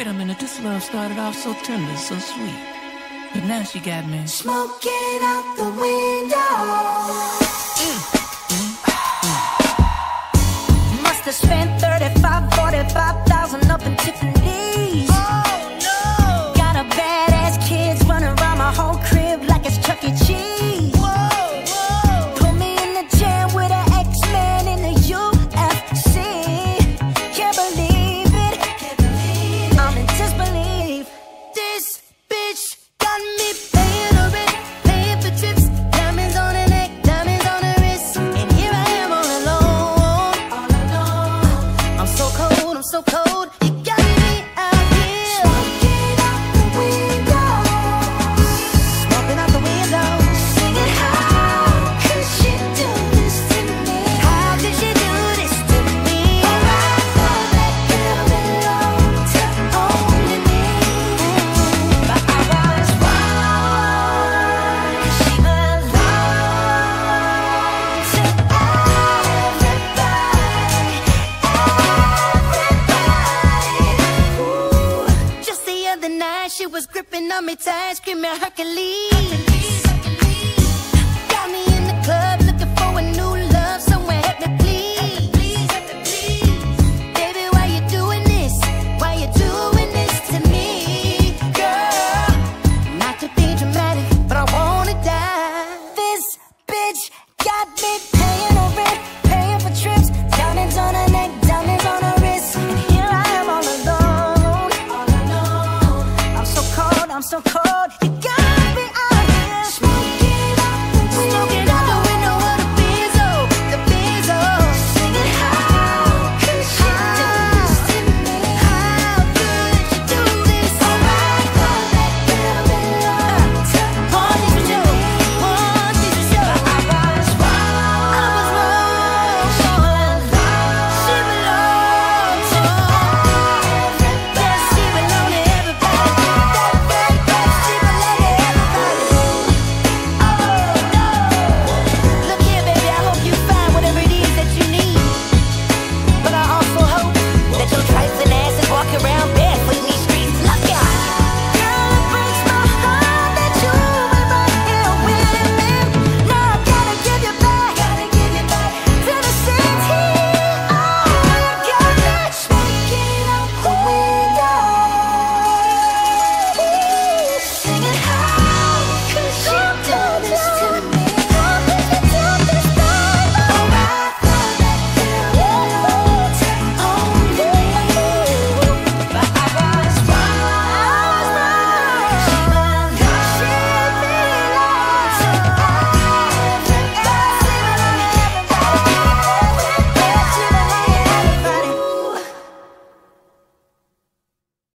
Wait a minute, this love started off so tender, so sweet. But now she got me smoking out the window. Mm. Mm. Mm. Must have spent 35, 45 so cold. Sitting on me tight, screaming Hercules. Got me in the club, looking for a new love. Someone help me, please. Baby, why you doing this? Why you doing this to me, girl? Not to be dramatic, but I wanna die. This bitch got me.